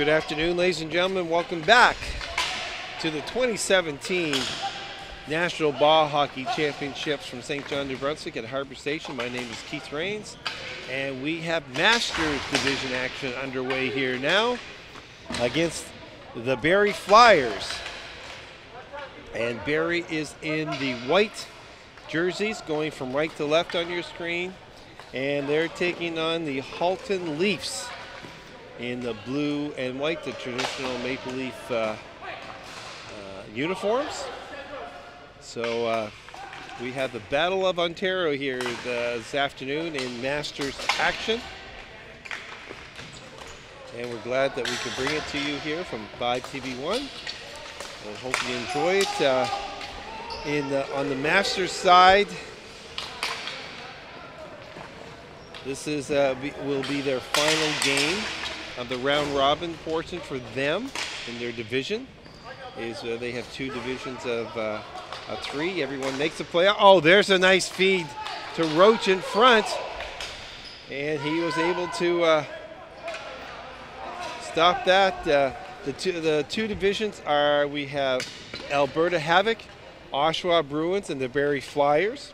Good afternoon, ladies and gentlemen. Welcome back to the 2017 National Ball Hockey Championships from St. John, New Brunswick at Harbor Station. My name is Keith Rains, and we have Masters Division action underway here now against the Barrie Flyers. And Barrie is in the white jerseys, going from right to left on your screen. And they're taking on the Halton Leafs in the blue and white, the traditional Maple Leaf uh, uh, uniforms. So uh, we have the Battle of Ontario here this afternoon in Masters action. And we're glad that we can bring it to you here from Fibe TV1. I hope you enjoy it. Uh, in the, on the Masters side, this is uh, be, will be their final game of the round robin portion for them in their division. Is uh, they have two divisions of uh, three. Everyone makes a play. Oh, there's a nice feed to Roach in front, and he was able to uh, stop that. Uh, the two the two divisions are we have Alberta Havoc, Oshawa Bruins, and the Barrie Flyers.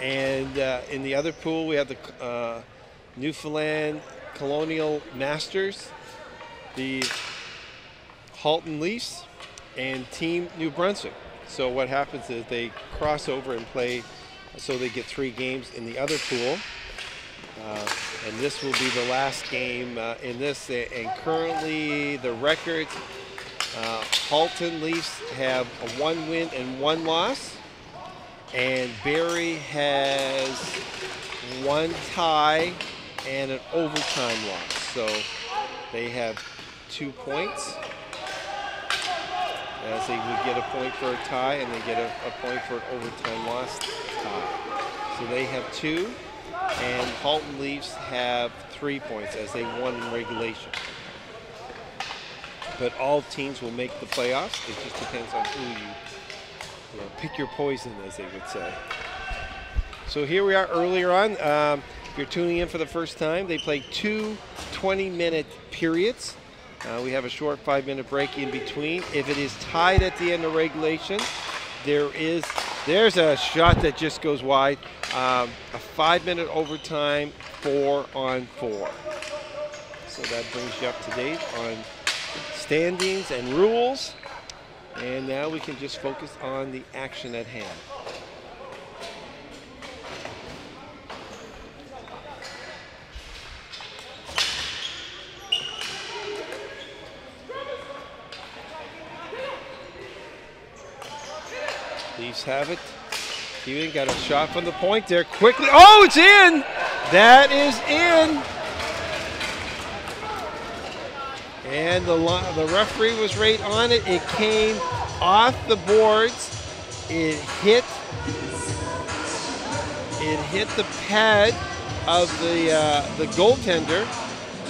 And uh, in the other pool, we have the uh, Newfoundland Colonial Masters, the Halton Leafs, and Team New Brunswick. So what happens is they cross over and play, so they get three games in the other pool. Uh, and this will be the last game uh, in this. And currently, the record uh, Halton Leafs have a one win and one loss, and Barrie has one tie and an overtime loss. So they have two points. As they would get a point for a tie and they get a, a point for an overtime loss tie. So they have two, and Halton Leafs have three points as they won in regulation. But all teams will make the playoffs. It just depends on who you, you know, pick your poison, as they would say. So here we are earlier on. Um, if you're tuning in for the first time, they play two 20-minute periods. Uh, we have a short five-minute break in between. If it is tied at the end of regulation, there is there's a shot that just goes wide. Um, a five-minute overtime, four on four. So that brings you up to date on standings and rules. And now we can just focus on the action at hand. Leafs have it. Hewitt got a shot from the point there quickly. Oh, it's in! That is in. And the, the referee was right on it. It came off the boards. It hit it hit the pad of the uh, the goaltender,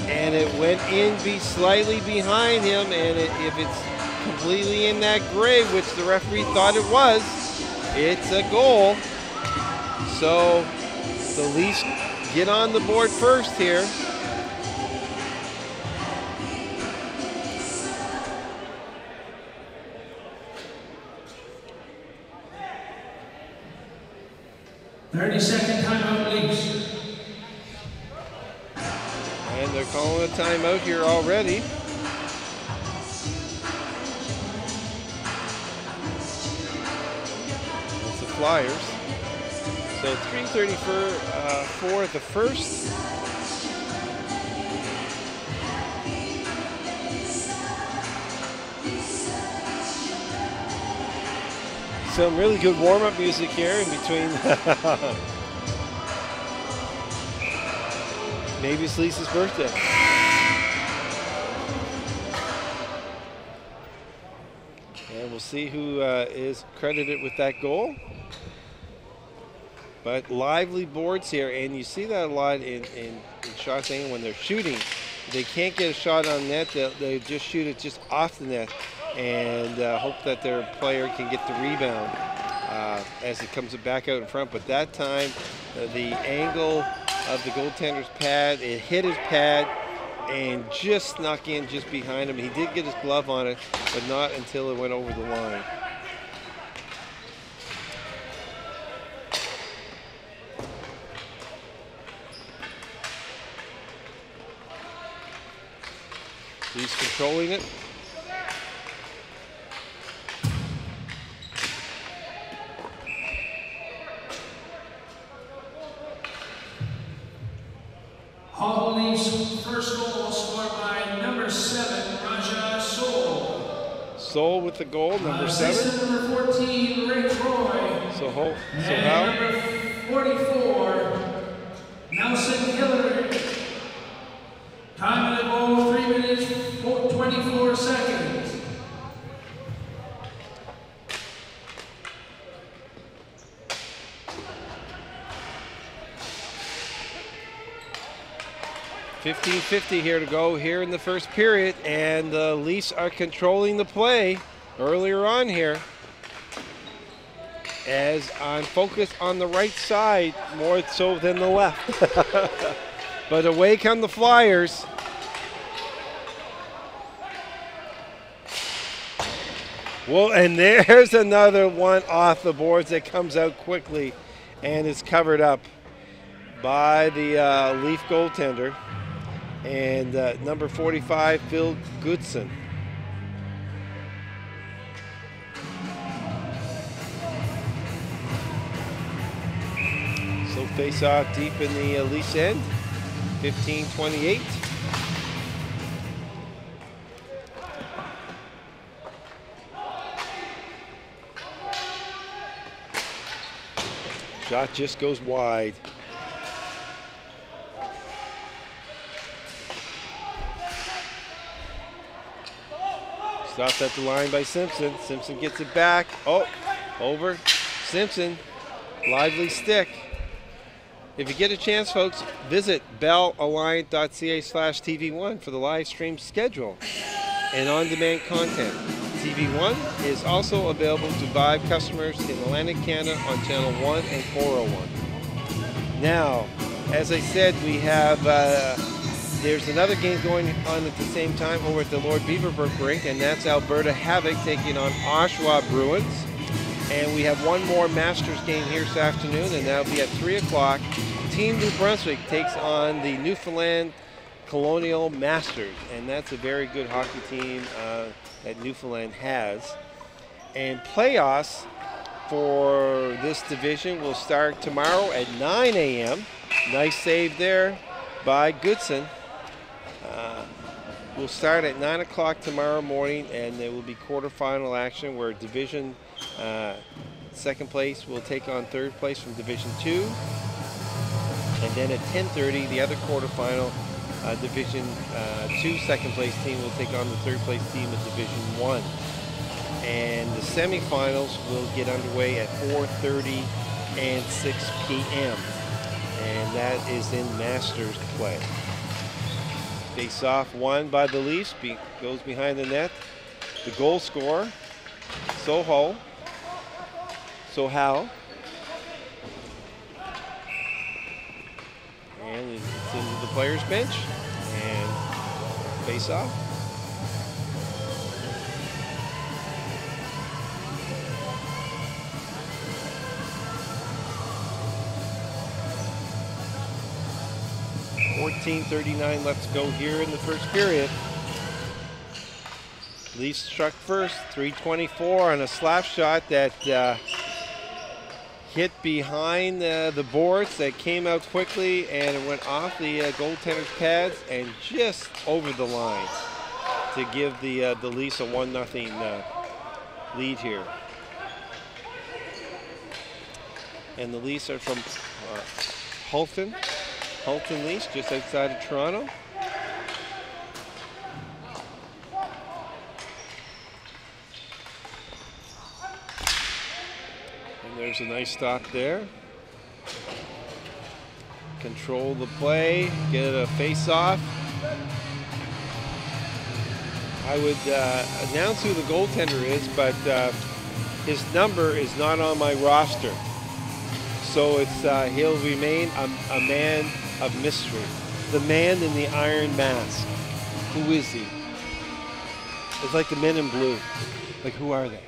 and it went in be slightly behind him. And it, if it's completely in that gray, which the referee thought it was, it's a goal. So the Leafs get on the board first here. Thirty-second timeout, Leafs. And they're calling a timeout here already. Flyers. So 3.30 for, uh, for the first. Some really good warm-up music here in between. Maybe it's Lisa's birthday. And we'll see who uh, is credited with that goal. But lively boards here, and you see that a lot in, in, in shots when they're shooting. They can't get a shot on net, they they just shoot it just off the net and uh, hope that their player can get the rebound uh, as it comes back out in front. But that time, uh, the angle of the goaltender's pad, it hit his pad, and just snuck in just behind him. He did get his glove on it, but not until it went over the line. He's controlling it. Holly's first goal scored by number seven, Raja Soul. Soul with the goal, number Uh, seven. number 14, Rick Roy. So, Ho- so and how? number 44, Nelson Hillary. Time of the goal, 3 minutes, four- 24 seconds. Fifteen fifty here to go here in the first period, and the Leafs are controlling the play earlier on here. As I'm focused on the right side more so than the left. but away come the Flyers. Well, and there's another one off the boards that comes out quickly and is covered up by the uh, Leaf goaltender and uh, number 45, Phil Goodson. So face off deep in the uh, Leafs end, 15-28. Shot just goes wide. Stopped at the line by Simpson. Simpson gets it back. Oh, over. Simpson, lively stick. If you get a chance, folks, visit bellaliant.ca slash TV1 for the live stream schedule and on-demand content. TV1 is also available to Fibe customers in Atlantic Canada on channel 1 and 401. Now, as I said, we have uh, there's another game going on at the same time over at the Lord Beaverbrook rink, and that's Alberta Havoc taking on Oshawa Bruins. And we have one more Masters game here this afternoon, and that'll be at 3 o'clock. Team New Brunswick takes on the Newfoundland Colonial Masters, and that's a very good hockey team uh, that Newfoundland has. And playoffs for this division will start tomorrow at 9 a.m. Nice save there by Goodson. Uh, we'll start at 9 o'clock tomorrow morning, and there will be quarterfinal action where Division uh, second place will take on third place from Division 2. And then at 10.30, the other quarterfinal, uh, Division uh, 2 second place team will take on the third place team of Division 1. And the semifinals will get underway at 4.30 and 6 p.m. And that is in Masters play. Face off won by the Leafs, be, goes behind the net. The goal scorer, Soho, Sohal. And it's the player's bench. And face off. Fourteen thirty-nine left to go here in the first period. Leafs struck first, 324 on a slap shot that uh, hit behind uh, the boards that came out quickly and it went off the uh, goaltender's pads and just over the line to give the uh, the Leafs a one nothing uh, lead here. And the Leafs are from uh, Halton, Halton Leafs, just outside of Toronto. There's a nice stop there. Control the play, get a face off. I would uh, announce who the goaltender is, but uh, his number is not on my roster. So it's uh, he'll remain a, a man of mystery, the man in the iron mask. Who is he? It's like the men in blue. Like, who are they?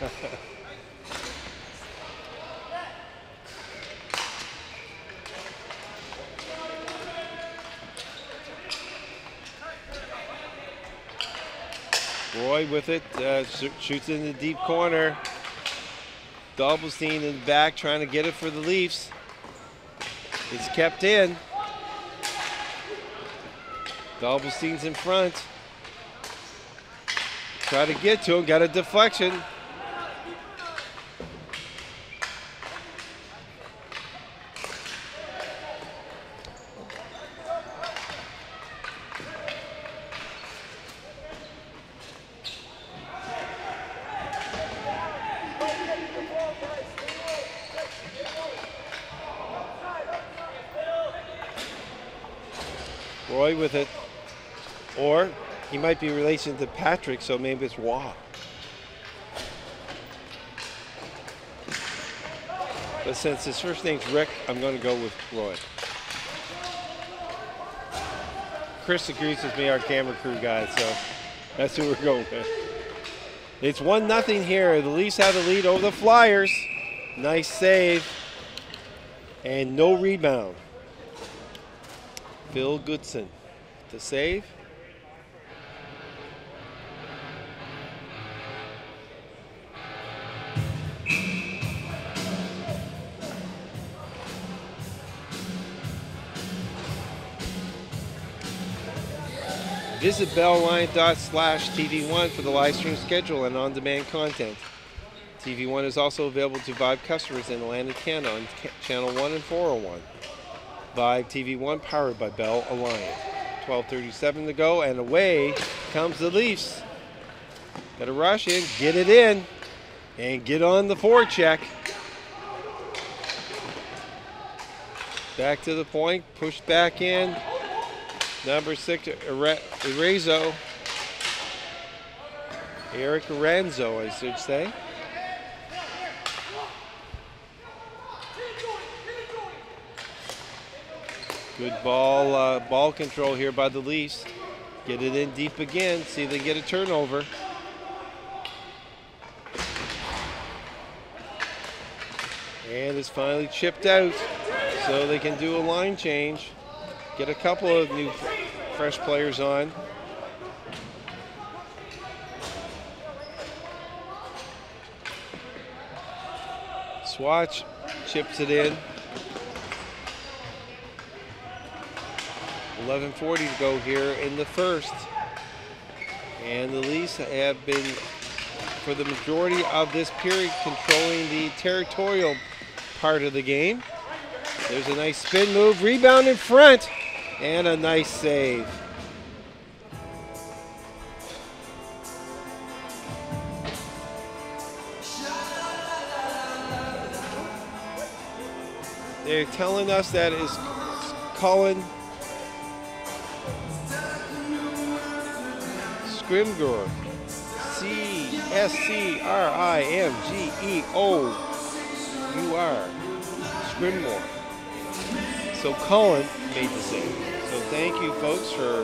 Roy with it, uh, sh shoots in the deep corner. Dobbelstein in the back trying to get it for the Leafs. It's kept in. Dobbelstein's in front. Try to get to him, got a deflection. Roy with it. Or he might be relation to Patrick, so maybe it's Waugh. But since his first name's Rick, I'm going to go with Roy. Chris agrees with me, our camera crew guy, so that's who we're going with. It's 1 nothing here. The Leafs have the lead over the Flyers. Nice save. And no rebound. Phil Goodson to save. Visit bellline.slash TV1 for the live stream schedule and on-demand content. TV1 is also available to Fibe customers in Atlantic Canada on Channel 1 and 401. Fibe TV1 powered by Bell Aliant. 12.37 to go, and away comes the Leafs. Got to rush in, get it in, and get on the forecheck. Back to the point, pushed back in. Number six, Erazo. Eric Aranzo, I should say. Good ball, uh, ball control here by the Leafs. Get it in deep again. See if they get a turnover. And it's finally chipped out, so they can do a line change. Get a couple of new fresh players on. Swatch chips it in. 11.40 to go here in the first. And the Leafs have been, for the majority of this period, controlling the territorial part of the game. There's a nice spin move, rebound in front, and a nice save. They're telling us that is Colin Scrimgeour. C S C R I M G E O U R. So Colin made the save. So thank you folks for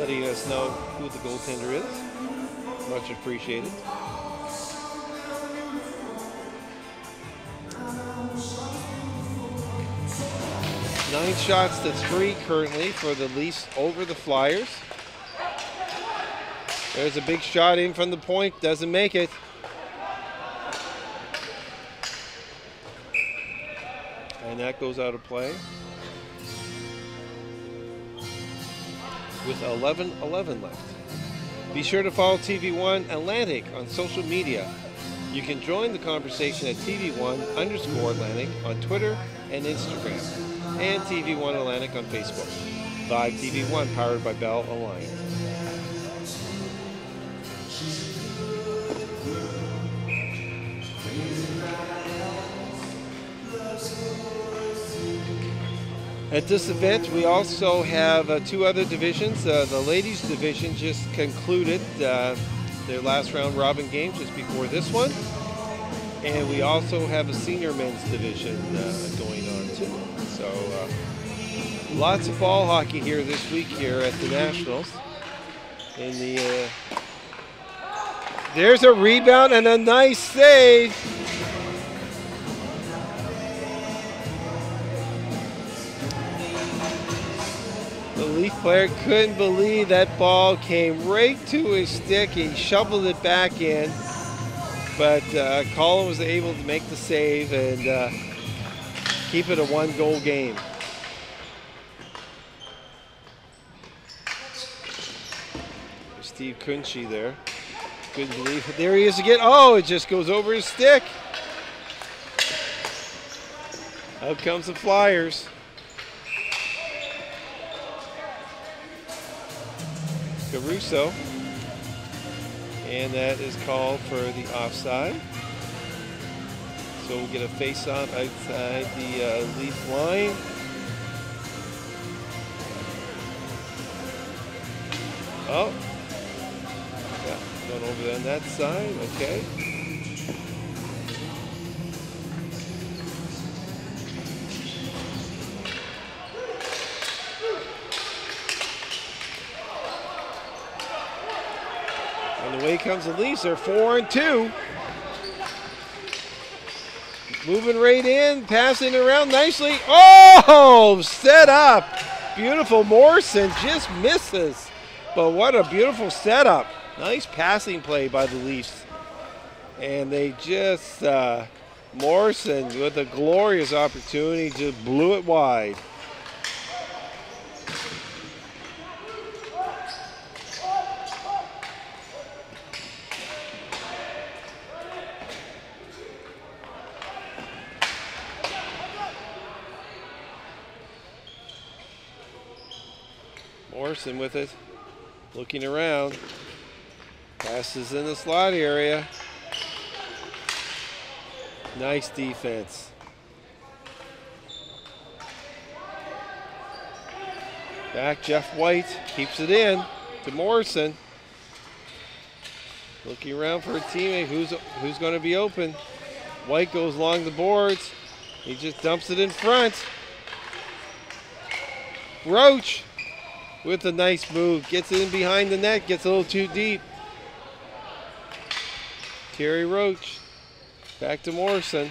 letting us know who the goaltender is. Much appreciated. Nine shots to three currently for the Leafs over the Flyers. There's a big shot in from the point, doesn't make it. And that goes out of play. With 11-11 left. Be sure to follow TV1 Atlantic on social media. You can join the conversation at TV1 underscore Atlantic on Twitter and Instagram, and TV1 Atlantic on Facebook. Fibe TV1 powered by Bell Aliant. At this event, we also have uh, two other divisions. Uh, the ladies division just concluded uh, their last round robin game just before this one. And we also have a senior men's division uh, going on too. So uh, Lots of ball hockey here this week here at the Nationals. In the uh, there's a rebound and a nice save. Leaf player couldn't believe that ball came right to his stick. He shoveled it back in, but uh, Colin was able to make the save and uh, keep it a one-goal game. Steve Kunchy there. Couldn't believe it. There he is again. Oh, it just goes over his stick. Out comes the Flyers. Caruso. And that is called for the offside. So we'll get a face-off outside the uh, Leaf line. Oh, Going over on that side, okay. Comes the Leafs. They're four and two. Moving right in, passing around nicely. Oh, set up. Beautiful Morrison just misses. But what a beautiful setup. Nice passing play by the Leafs. And they just, uh, Morrison with a glorious opportunity, just blew it wide. With it, looking around. Passes in the slot area. Nice defense. Back Jeff White keeps it in to Morrison. Looking around for a teammate who's who's going to be open. White goes along the boards. He just dumps it in front. Roach with a nice move. Gets in behind the net. Gets a little too deep. Terry Roach. Back to Morrison.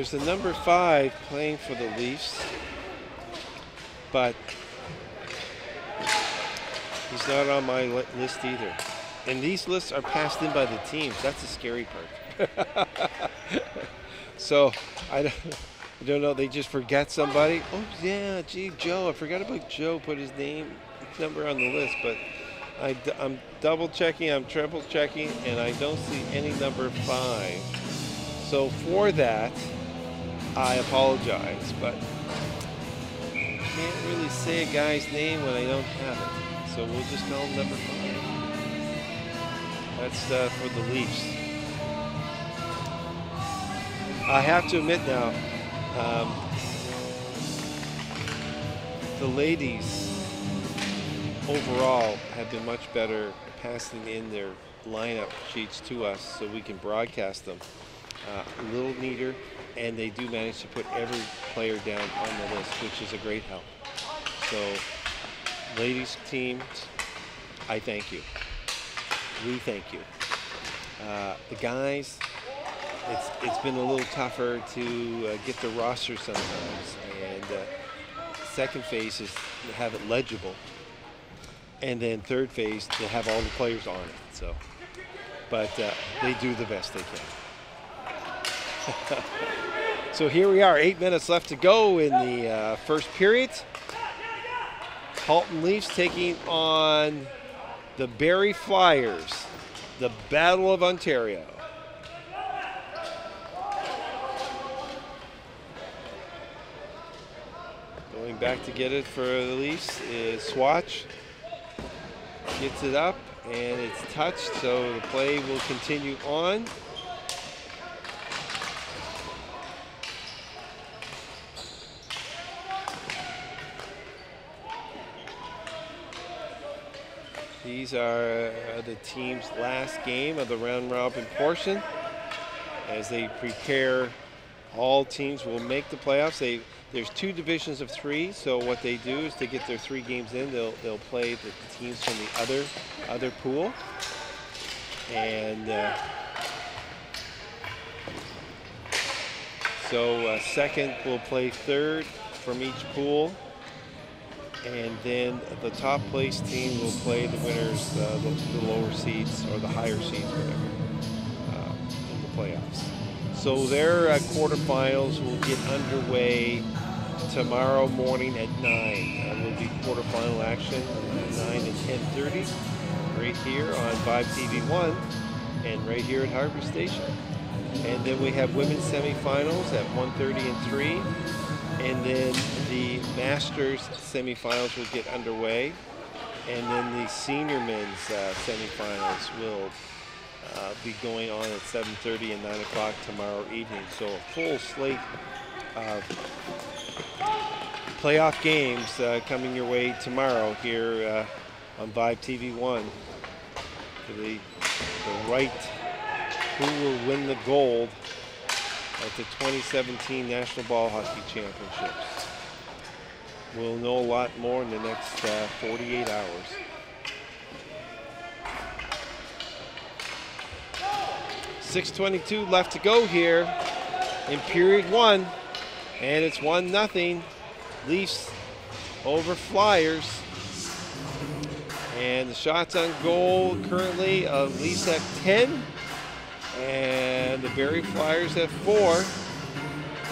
There's the number five playing for the Leafs, but He's not on my list either. And these lists are passed in by the teams. That's the scary part. so I don't, I don't know. They just forget somebody. Oh yeah, gee, Joe. I forgot about Joe. Put his name number on the list, but I, am double checking. I'm triple checking, and I don't see any number five. So for that, I apologize, but I can't really say a guy's name when I don't have it. So we'll just call him number five. That's uh, for the Leafs. I have to admit now, um, the ladies overall have been much better passing in their lineup sheets to us so we can broadcast them uh, a little neater and they do manage to put every player down on the list which is a great help so ladies teams, I thank you. We thank you. Uh, the guys, it's it's been a little tougher to uh, get the roster sometimes, and uh, second phase is to have it legible, and then third phase to have all the players on it. So, but uh, they do the best they can. so here we are, eight minutes left to go in the uh, first period. Halton Leafs taking on the Barrie Flyers, the Battle of Ontario. Going back to get it for the Leafs is Swatch. Gets it up and it's touched, so the play will continue on. These are uh, the team's last game of the round robin portion. As they prepare, all teams will make the playoffs. They, there's two divisions of three, so what they do is to get their three games in, they'll, they'll play the teams from the other, other pool. And uh, so uh, second will play third from each pool and then the top place team will play the winners, uh, the, the, lower seeds or the higher seeds, whatever, uh, in the playoffs. So their uh, quarterfinals will get underway tomorrow morning at 9. Uh, will be quarterfinal action at 9 and 10.30 right here on Fibe TV 1 and right here at Harbour Station. And then we have women's semifinals at 1.30 and 3 and then the Masters semifinals will get underway, and then the senior men's uh, semifinals will uh, be going on at 7.30 and 9 o'clock tomorrow evening. So a full slate of playoff games uh, coming your way tomorrow here uh, on Fibe TV 1 for the, the right who will win the gold at the 2017 National Ball Hockey Championships. We'll know a lot more in the next uh, 48 hours. Six twenty-two left to go here in period one, and it's one nothing. Leafs over Flyers, and the shots on goal currently of Leafs at 10, and the Barrie Flyers have four.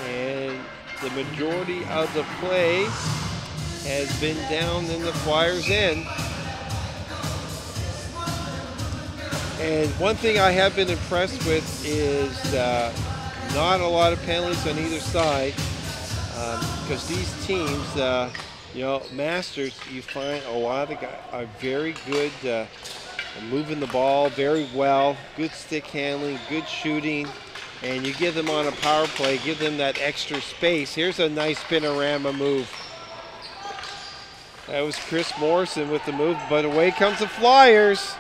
And the majority of the play has been down in the Flyers' end. And one thing I have been impressed with is uh, not a lot of penalties on either side because um, these teams, uh, you know, Masters, you find a lot of guys are very good uh, moving the ball very well, good stick handling, good shooting, and you give them on a power play, give them that extra space. Here's a nice panorama move. That was Chris Morrison with the move, but away comes the Flyers.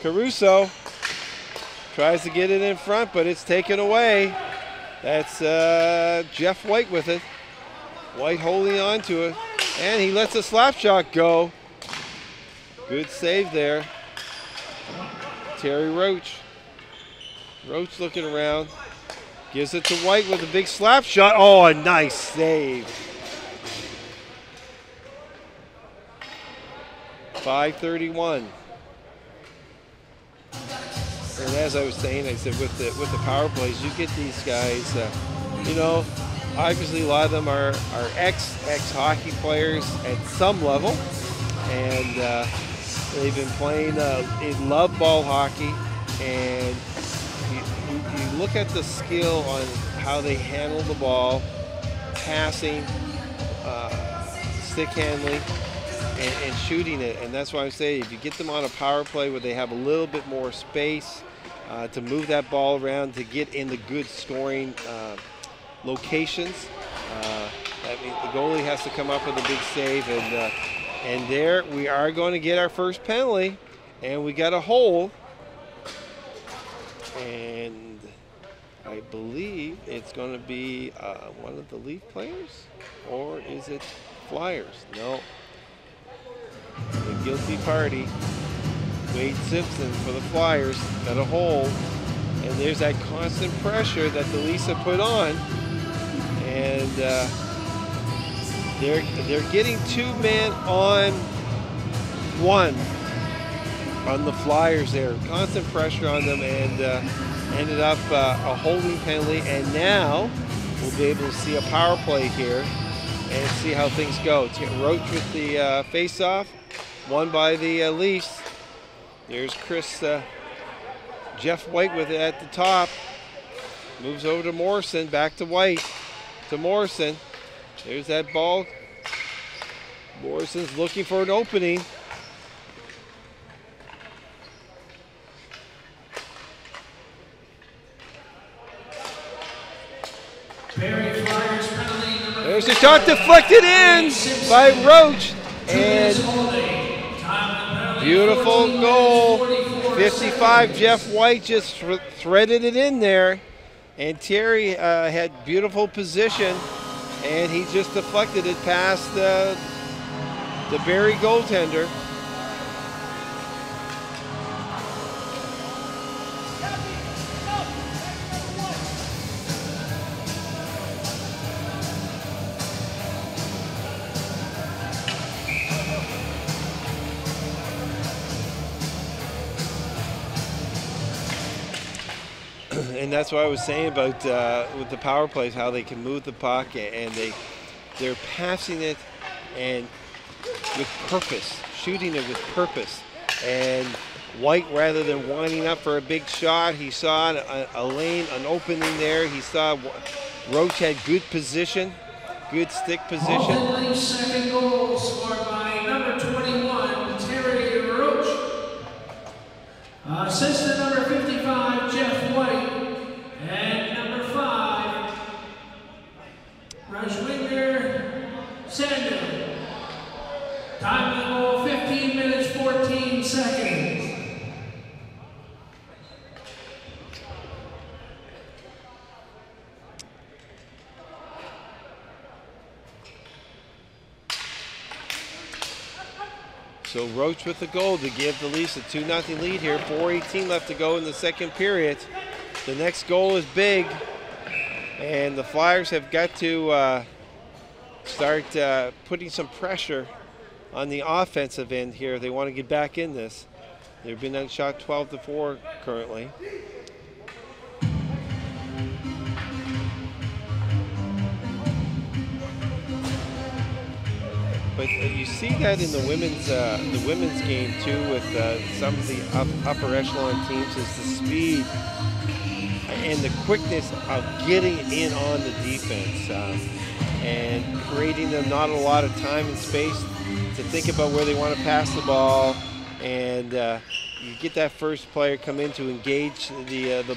Caruso tries to get it in front, but it's taken away. That's uh, Jeff White with it. White holding on to it, and he lets a slap shot go. Good save there. Terry Roach. Roach looking around. Gives it to White with a big slap shot. Oh, a nice save. 531. And as I was saying, I said with the with the power plays, you get these guys. Uh, you know, obviously a lot of them are are ex ex hockey players at some level, and uh, They've been playing, uh, they love ball hockey, and you, you, look at the skill on how they handle the ball, passing, uh, stick handling, and, and, shooting it. And that's why I'm saying if you get them on a power play where they have a little bit more space uh, to move that ball around, to get in the good scoring uh, locations, uh, I mean, the goalie has to come up with a big save and uh, and there we are going to get our first penalty. And we got a hole. And I believe it's going to be uh, one of the Leaf players. Or is it Flyers? No. The guilty party. Wade Simpson for the Flyers got a hole. And there's that constant pressure that the have put on. And uh, they're they're getting two men on one on the Flyers there. Constant pressure on them and uh, ended up uh, a holding penalty. And now we'll be able to see a power play here and see how things go. Roach with the uh, face-off, won by the uh, Leafs. There's Chris, uh, Jeff White with it at the top. Moves over to Morrison, back to White, to Morrison. There's that ball. Morrison's looking for an opening. There's a shot deflected in by Roach. And Beautiful goal. 55, Jeff White just threaded it in there. And Terry uh, had beautiful position, and he just deflected it past uh, the Barrie goaltender. And that's what I was saying about uh, with the power plays, how they can move the puck and they they're passing it and with purpose, shooting it with purpose. And White, rather than winding up for a big shot, he saw a, a lane, an opening there. He saw Roach had good position, good stick position. second goal scored by number 21, Terry Roach. Uh, assistant number 55, Jeff White. And number five, Rajwinder Sandhu. Time of the goal, 15 minutes, 14 seconds. So Roach with the goal to give the Leafs a 2-0 lead here. 4.18 left to go in the second period. The next goal is big, and the Flyers have got to uh, start uh, putting some pressure on the offensive end here. They want to get back in this. They've been outshot 12 to 4 currently. But you see that in the women's uh, the women's game too, with uh, some of the up, upper echelon teams, is the speed and the quickness of getting in on the defense um, and creating them not a lot of time and space to think about where they want to pass the ball, and uh, you get that first player come in to engage the uh, the uh,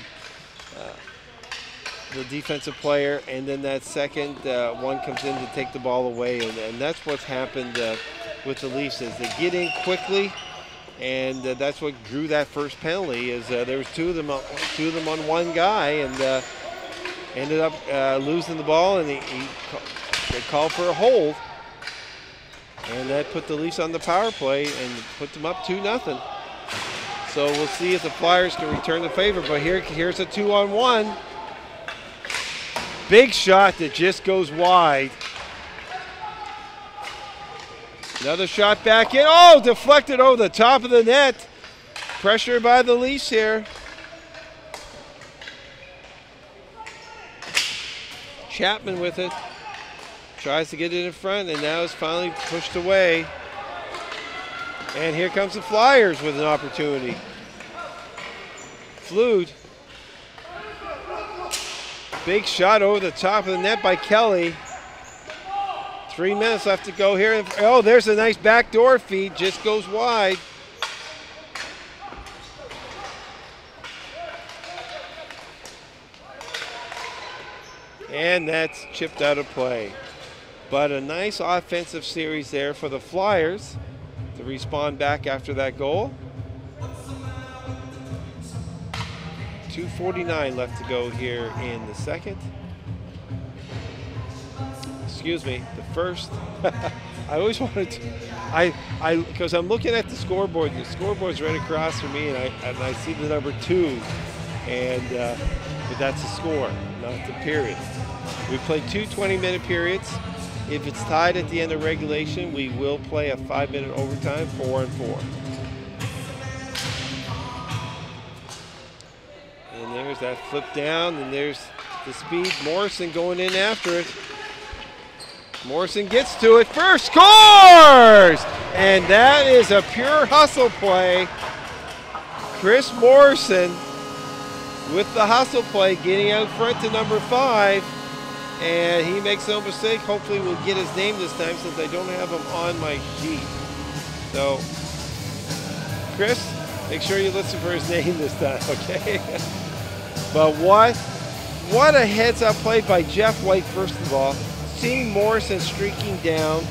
the defensive player, and then that second uh, one comes in to take the ball away, and, and that's what's happened uh, with the Leafs is they get in quickly, and uh, that's what drew that first penalty. Is uh, there was two of them, two of them on one guy, and uh, ended up uh, losing the ball, and he, he they called for a hold, and that put the Leafs on the power play and put them up two nothing. So we'll see if the Flyers can return the favor. But here, here's a two on one. Big shot that just goes wide. Another shot back in. Oh, deflected over the top of the net. Pressure by the Leafs here. Chapman with it. Tries to get it in front, and now it's finally pushed away. And here comes the Flyers with an opportunity. Flute Big shot over the top of the net by Kelly. Three minutes left to go here. Oh, there's a nice backdoor feed. Just goes wide. And that's chipped out of play. But a nice offensive series there for the Flyers to respond back after that goal. 249 left to go here in the second. Excuse me, the first. I always wanted to, I, I, because I'm looking at the scoreboard. The scoreboard's right across from me, and I, and I see the number two, and uh, but that's the score, not the period. We play two 20-minute periods. If it's tied at the end of regulation, we will play a five-minute overtime, four and four. There's that flip down, and there's the speed. Morrison going in after it. Morrison gets to it first, scores! And that is a pure hustle play. Chris Morrison with the hustle play, getting out front to number five. And he makes no mistake. Hopefully we'll get his name this time since I don't have him on my sheet. So, Chris, make sure you listen for his name this time, okay? But what, what a heads-up play by Jeff White, first of all. Seeing Morrison streaking down,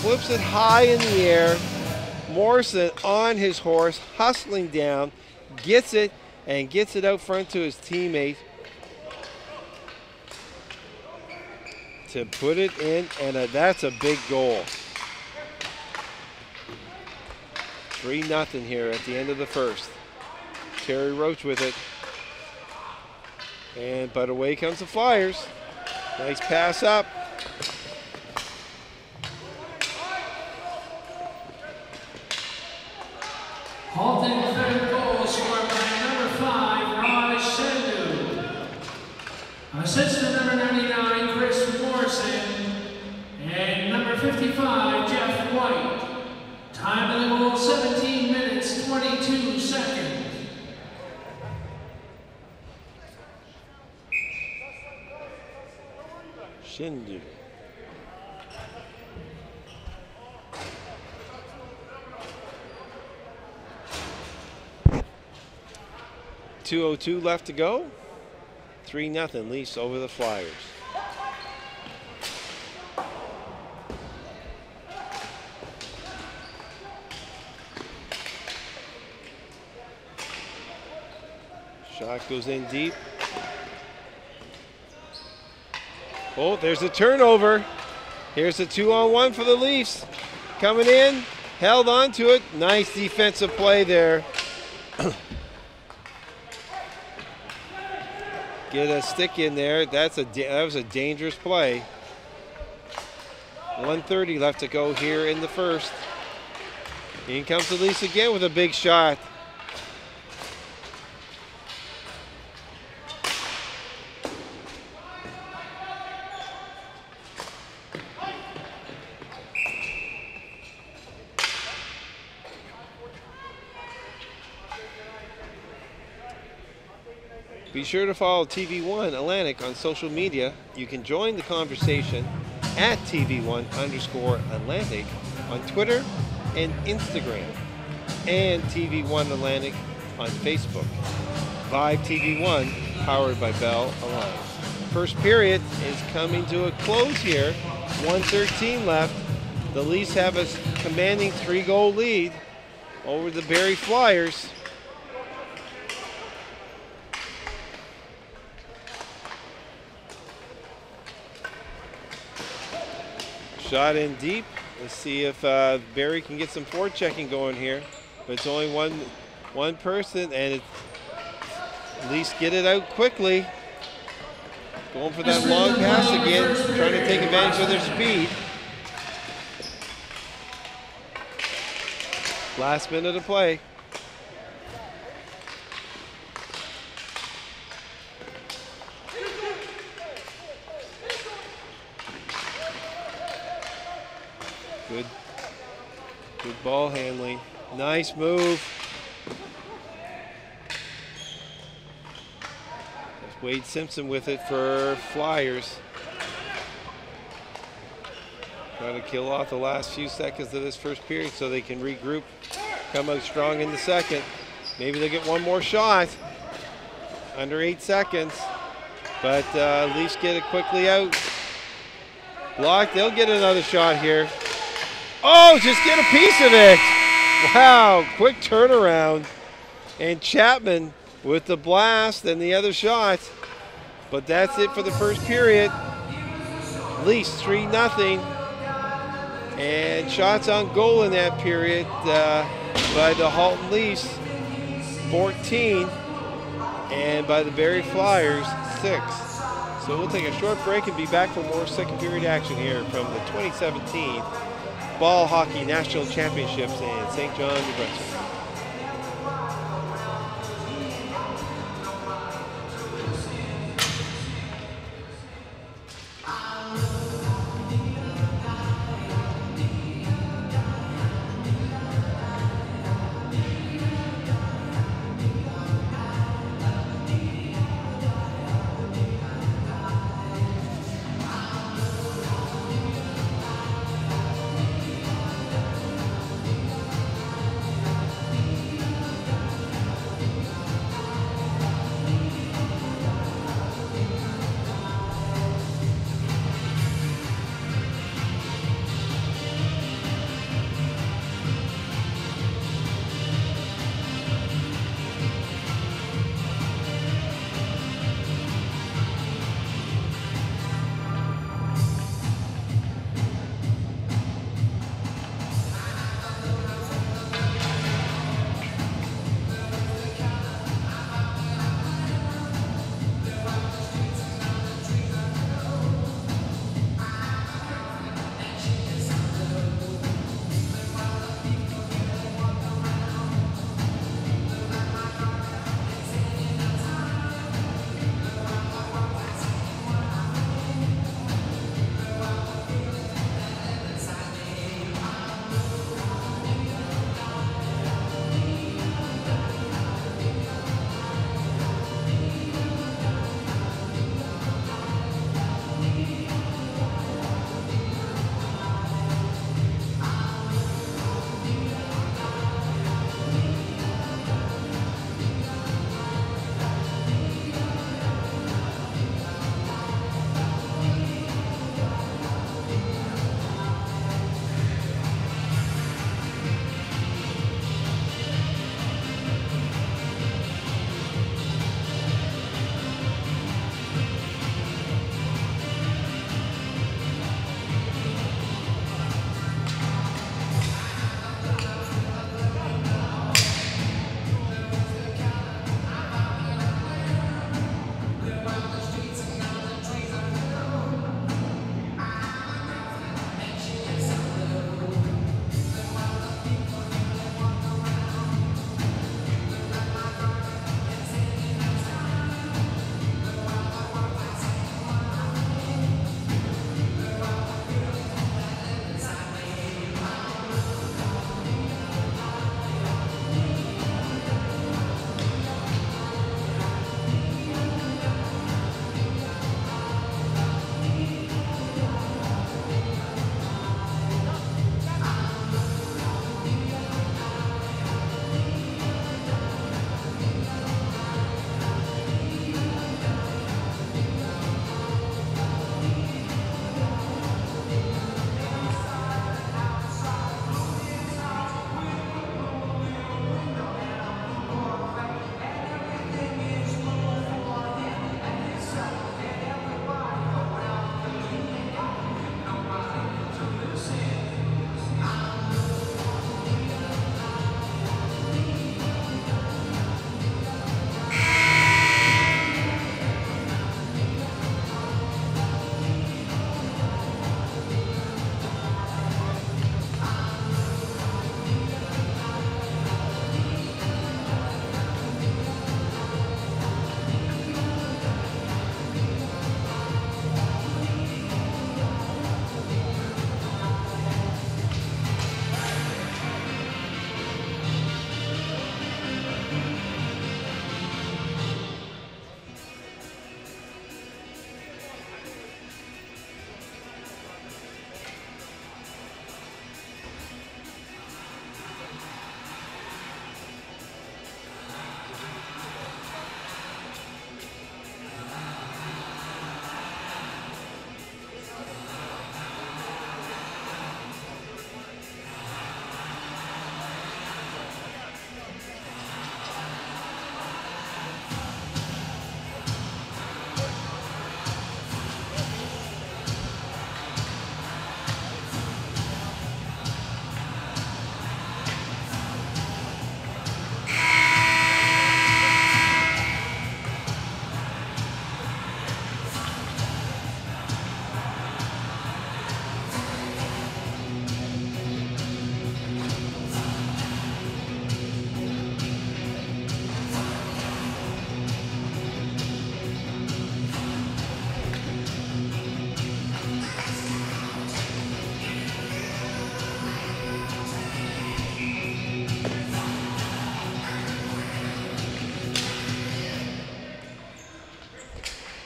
flips it high in the air, Morrison on his horse, hustling down, gets it, and gets it out front to his teammate to put it in, and a, that's a big goal. 3 nothing here at the end of the first. Terry Roach with it. And but away comes the Flyers. Nice pass up. Halton third goal scored by number five, Raj Sandhu. Assistant number 99, Chris Morrison. And number 55, Jeff White. Time of the goal, 17 minutes, 22 seconds. Shindu. Two oh two left to go. Three nothing Leafs over the Flyers. Shot goes in deep. Oh, there's a turnover. Here's a two on one for the Leafs. Coming in, held on to it. Nice defensive play there. Get a stick in there. That's a that was a dangerous play. 130 left to go here in the first. In comes the Leafs again with a big shot. Sure to follow TV1 Atlantic on social media. You can join the conversation at TV1 underscore Atlantic on Twitter and Instagram, and TV1 Atlantic on Facebook. Fibe TV1, powered by Bell Aliant. First period is coming to a close here. 113 left. The Leafs have a commanding three-goal lead over the Barrie Flyers. Shot in deep. Let's see if uh, Barrie can get some forechecking going here. But it's only one one person, and at least get it out quickly. Going for that long pass again, trying to take advantage of their speed. Last minute of play. Good, good ball handling. Nice move. There's Wade Simpson with it for Flyers. Trying to kill off the last few seconds of this first period so they can regroup, come out strong in the second. Maybe they'll get one more shot. Under eight seconds. But uh, least get it quickly out. Blocked. They'll get another shot here. Oh, just get a piece of it. Wow, quick turnaround. And Chapman with the blast and the other shot. But that's it for the first period. Leafs 3 nothing. And shots on goal in that period uh, by the Halton Leafs 14. And by the Barrie Flyers 6. So we'll take a short break and be back for more second period action here from the 2017 Ball Hockey National Championships in St. John, New Brunswick.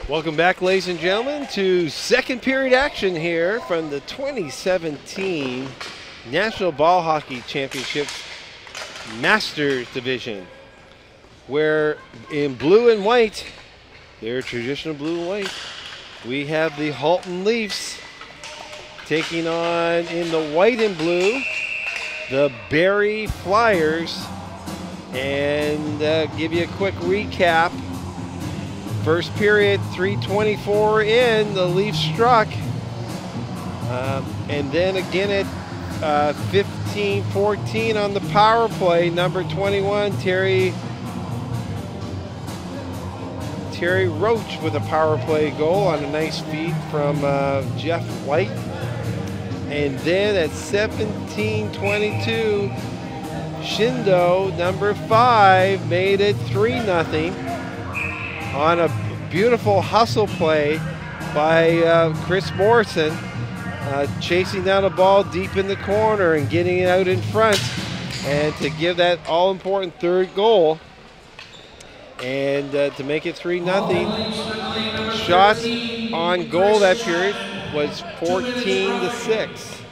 Welcome back, ladies and gentlemen, to second period action here from the 2017 National Ball Hockey Championships Masters Division, where in blue and white, their traditional blue and white, we have the Halton Leafs taking on in the white and blue the Barrie Flyers. And uh, give you a quick recap First period, 324 in, the Leafs struck. Um, and then again at uh, 15 14 on the power play, number 21, Terry. Terry Roach with a power play goal on a nice feed from uh, Jeff White. And then at 17 22, Shindo, number five, made it 3 0 on a beautiful hustle play by uh, Chris Morrison, uh, chasing down a ball deep in the corner and getting it out in front, and to give that all important third goal. And uh, to make it 3 nothing. Shots on goal that period was 14 to 6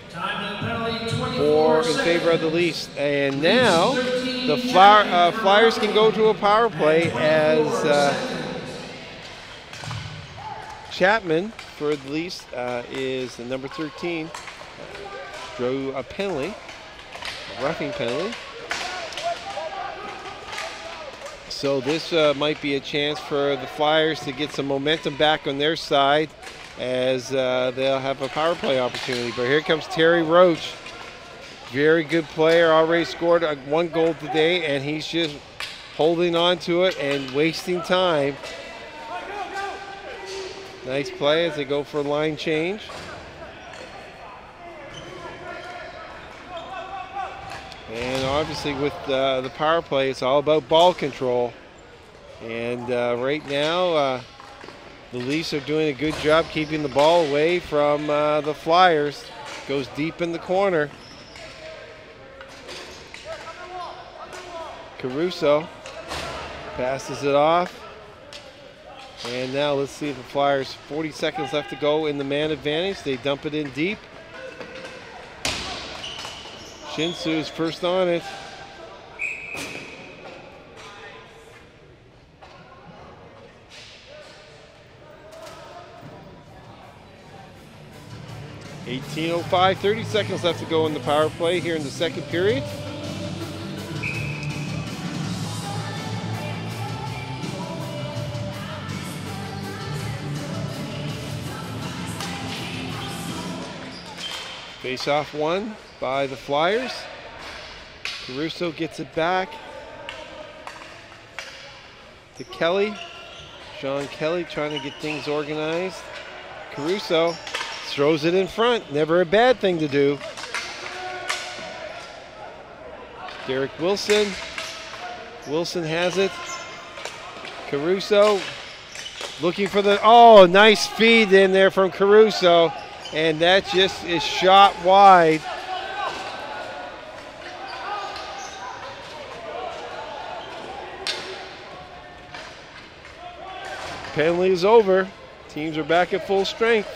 for in favor of the Leafs. And now the uh, Flyers can go to a power play as uh, Chapman for the Leafs, uh, is the number 13. Drew a penalty, a roughing penalty. So this uh, might be a chance for the Flyers to get some momentum back on their side as uh, they'll have a power play opportunity. But here comes Terry Roach. Very good player, already scored one goal today, and he's just holding on to it and wasting time Nice play as they go for a line change. And obviously with uh, the power play, it's all about ball control. And uh, right now, uh, the Leafs are doing a good job keeping the ball away from uh, the Flyers. Goes deep in the corner. Caruso passes it off. And now let's see if the Flyers, 40 seconds left to go in the man advantage. They dump it in deep. Shinsu is first on it. Eighteen oh five, 30 seconds left to go in the power play here in the second period. Face off one by the Flyers. Caruso gets it back to Kelly. Sean Kelly trying to get things organized. Caruso throws it in front. Never a bad thing to do. Derek Wilson. Wilson has it. Caruso looking for the, oh, nice feed in there from Caruso and that just is shot wide. Penalty is over. Teams are back at full strength.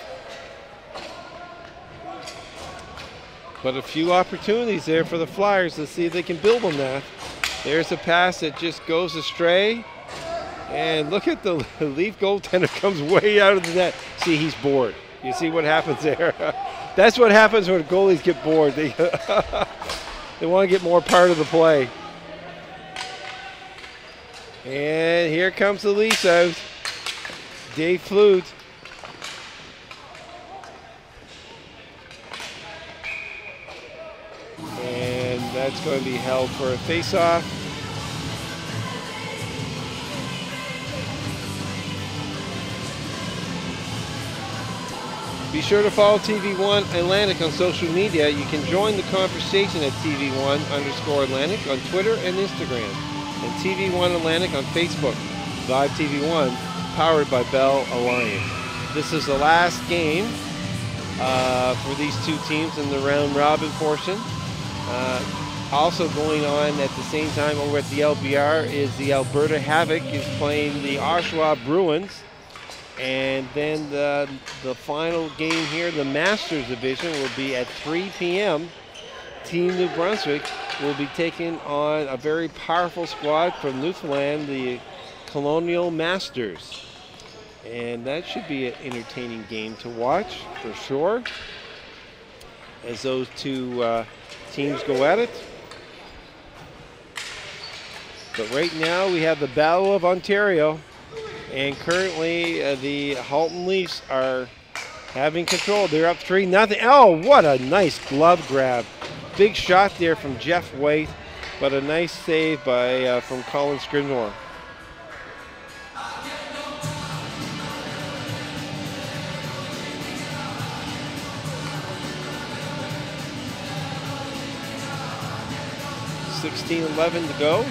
But a few opportunities there for the Flyers to see if they can build on that. There's a pass that just goes astray. And look at the Leaf goaltender comes way out of the net. See, he's bored. You see what happens there. That's what happens when goalies get bored. They, they want to get more part of the play. And here comes the out. Dave Flute. And that's going to be held for a face-off. Be sure to follow TV1 Atlantic on social media. You can join the conversation at TV1 underscore Atlantic on Twitter and Instagram. And TV1 Atlantic on Facebook. Fibe TV1, powered by Bell Aliant. This is the last game uh, for these two teams in the round robin portion. Uh, also going on at the same time over at the LBR is the Alberta Havoc is playing the Oshawa Bruins. And then the, the final game here, the Masters Division, will be at 3 p.m. Team New Brunswick will be taking on a very powerful squad from Newfoundland, the Colonial Masters. And that should be an entertaining game to watch for sure as those two uh, teams go at it. But right now we have the Battle of Ontario. And currently uh, the Halton Leafs are having control. They're up 3 nothing. Oh, what a nice glove grab. Big shot there from Jeff White, but a nice save by uh, from Colin Scribner. Sixteen eleven to go.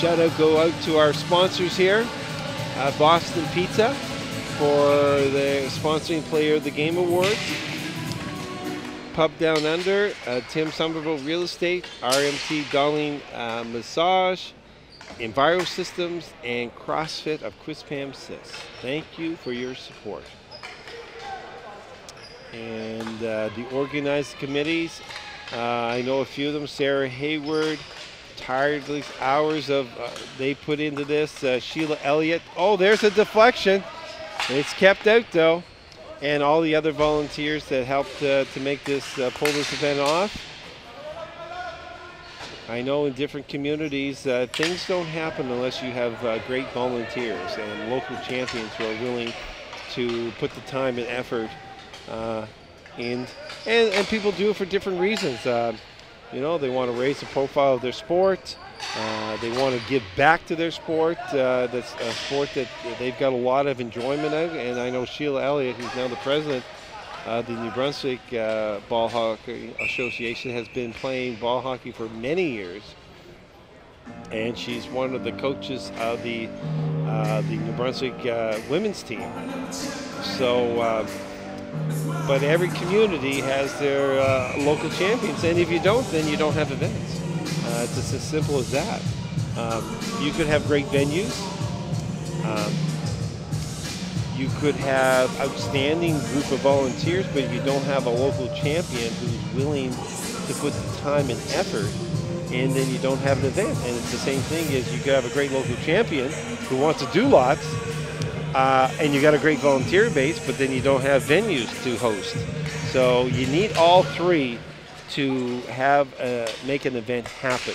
Shout out go out to our sponsors here, uh, Boston Pizza for the sponsoring Player of the Game Awards. Pub Down Under, uh, Tim Somerville Real Estate, RMT Darling uh, Massage, Enviro Systems, and CrossFit of Quispamsis. Thank you for your support. And uh, the organized committees, uh, I know a few of them, Sarah Hayward, tireless hours of uh, they put into this. Uh, Sheila Elliott. Oh, there's a deflection. It's kept out though and all the other volunteers that helped uh, to make this uh, pull this event off. I know in different communities uh, things don't happen unless you have uh, great volunteers and local champions who are willing to put the time and effort in. And, and people do it for different reasons. You know, they want to raise the profile of their sport. Uh, they want to give back to their sport. Uh, that's a sport that they've got a lot of enjoyment of. And I know Sheila Elliott, who's now the president of the New Brunswick uh, Ball Hockey Association, has been playing ball hockey for many years. And she's one of the coaches of the uh, the New Brunswick uh, women's team. So, uh, but every community has their local champions, and if you don't, then you don't have events. Uh, it's as simple as that. Um, you could have great venues. Um, you could have outstanding group of volunteers, but if you don't have a local champion who's willing to put the time and effort, and then you don't have an event. And it's the same thing as you could have a great local champion who wants to do lots, uh, and you got a great volunteer base, but then you don't have venues to host. So you need all three to have uh, make an event happen.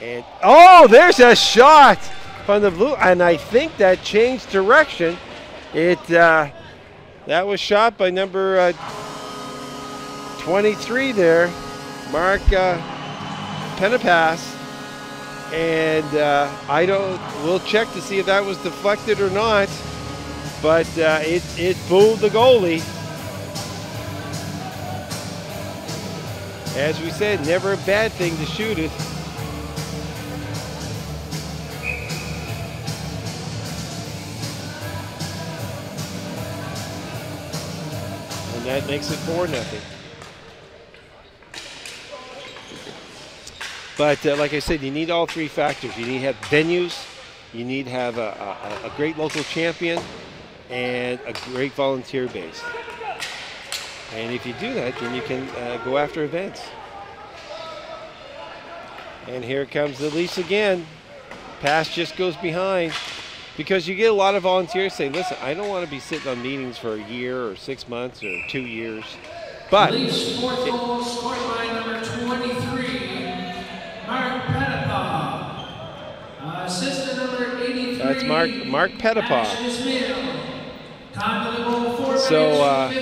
And oh, there's a shot from the blue, and I think that changed direction. It uh, that was shot by number uh, 23 there, Mark uh, Penapass. And uh, I don't. We'll check to see if that was deflected or not. But uh, it it fooled the goalie. As we said, never a bad thing to shoot it. And that makes it 4 nothing. But uh, like I said, you need all three factors. You need to have venues, you need to have a, a, a great local champion, and a great volunteer base. And if you do that, then you can uh, go after events. And here comes the Leafs again. Pass just goes behind. Because you get a lot of volunteers saying, listen, I don't want to be sitting on meetings for a year or six months or two years. But Leafs fourth goal scored by number 23, Mark Pettipaw. Uh, assistant number 83. That's Mark Mark Pettipaw. Time of the goal, four So, uh,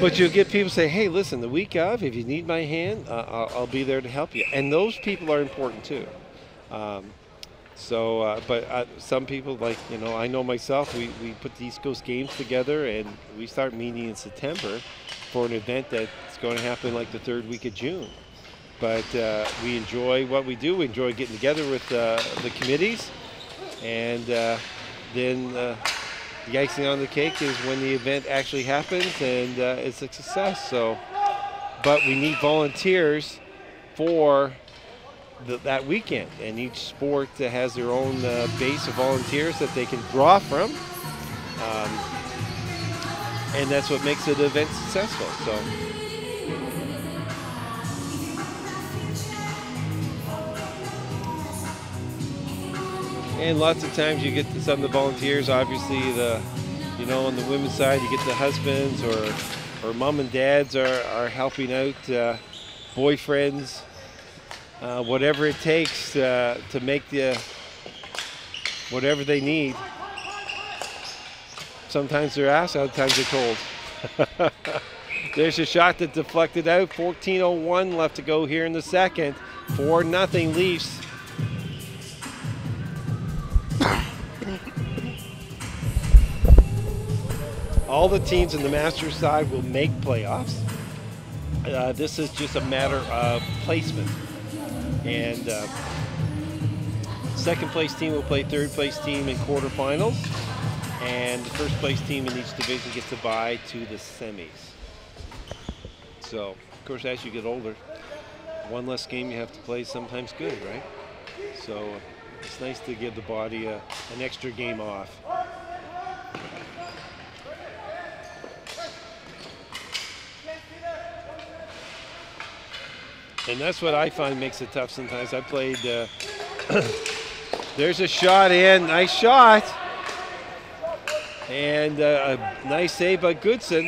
But you'll get people say, hey, listen, the week of, if you need my hand, uh, I'll, I'll be there to help you. And those people are important too. Um, so, uh, but uh, some people, like, you know, I know myself, we, we put the East Coast Games together and we start meeting in September for an event that's going to happen like the third week of June. But uh, we enjoy what we do. We enjoy getting together with uh, the committees. And uh, then uh, the icing on the cake is when the event actually happens and uh, it's a success. So, but we need volunteers for the, that weekend. And each sport has their own uh, base of volunteers that they can draw from. Um, and that's what makes the event successful. So. And lots of times you get some of the volunteers, obviously the, you know, on the women's side, you get the husbands or, or mom and dads are, are helping out, uh, boyfriends, uh, whatever it takes uh, to make the, whatever they need. Sometimes they're asked, other times they're told. There's a shot that deflected out. 14.01 left to go here in the second. 4 nothing Leafs. All the teams in the Masters side will make playoffs. Uh, this is just a matter of placement. And uh, second place team will play third place team in quarterfinals. And the first place team in each division gets a bye to the semis. So, of course, as you get older, one less game you have to play is sometimes good, right? So it's nice to give the body a, an extra game off. And that's what I find makes it tough sometimes. I played, uh, there's a shot in, nice shot. And uh, a nice save by Goodson.